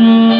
Mm-hmm.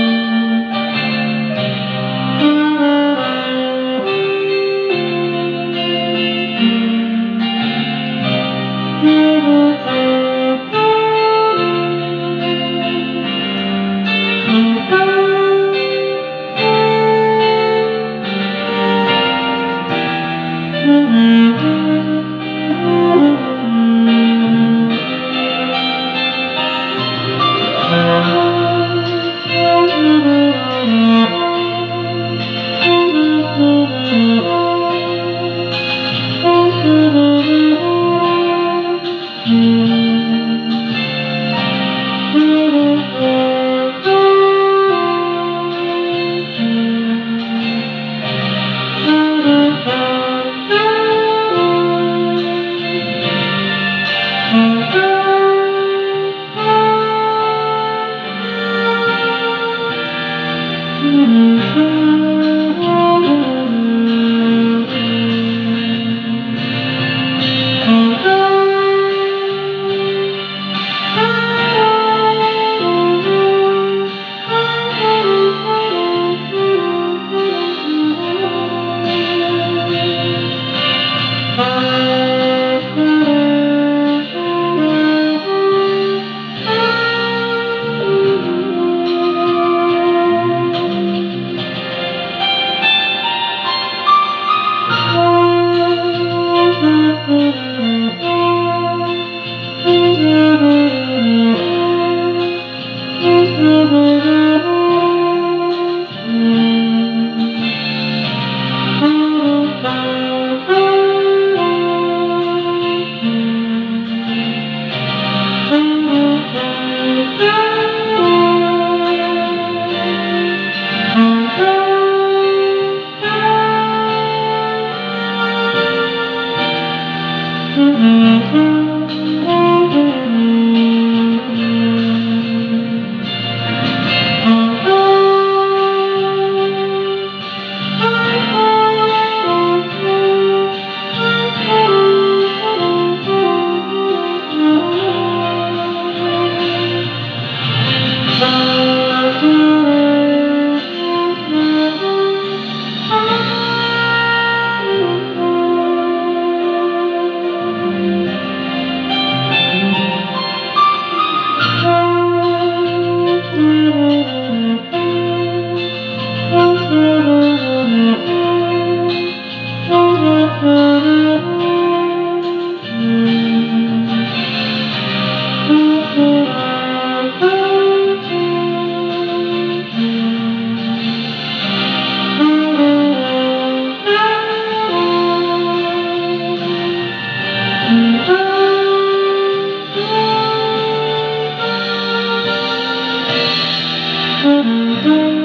Música